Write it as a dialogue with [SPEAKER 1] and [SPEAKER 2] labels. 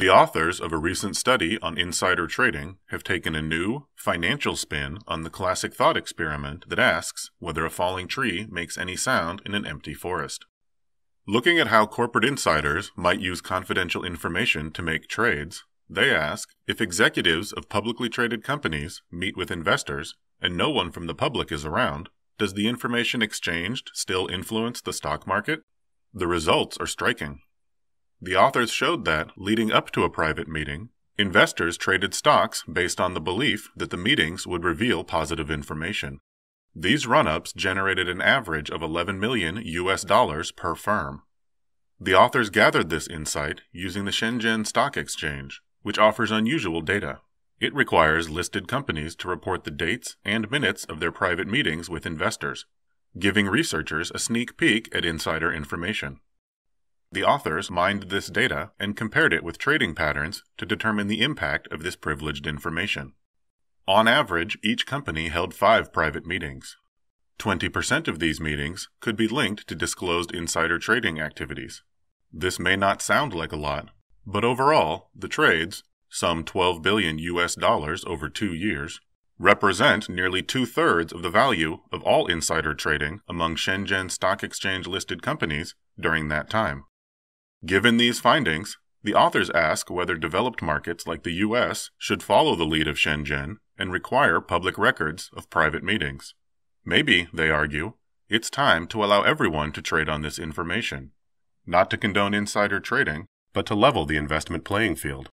[SPEAKER 1] The authors of a recent study on insider trading have taken a new, financial spin on the classic thought experiment that asks whether a falling tree makes any sound in an empty forest. Looking at how corporate insiders might use confidential information to make trades, they ask if executives of publicly traded companies meet with investors and no one from the public is around, does the information exchanged still influence the stock market? The results are striking. The authors showed that, leading up to a private meeting, investors traded stocks based on the belief that the meetings would reveal positive information. These run ups generated an average of 11 million US dollars per firm. The authors gathered this insight using the Shenzhen Stock Exchange, which offers unusual data. It requires listed companies to report the dates and minutes of their private meetings with investors, giving researchers a sneak peek at insider information. The authors mined this data and compared it with trading patterns to determine the impact of this privileged information. On average, each company held five private meetings. 20% of these meetings could be linked to disclosed insider trading activities. This may not sound like a lot, but overall, the trades, some 12 billion US dollars over two years, represent nearly two thirds of the value of all insider trading among Shenzhen Stock Exchange listed companies during that time. Given these findings, the authors ask whether developed markets like the US should follow the lead of Shenzhen and require public records of private meetings. Maybe, they argue, it's time to allow everyone to trade on this information, not to condone insider trading, but to level the investment playing field.